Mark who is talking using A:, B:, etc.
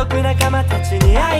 A: 族仲間たちに会い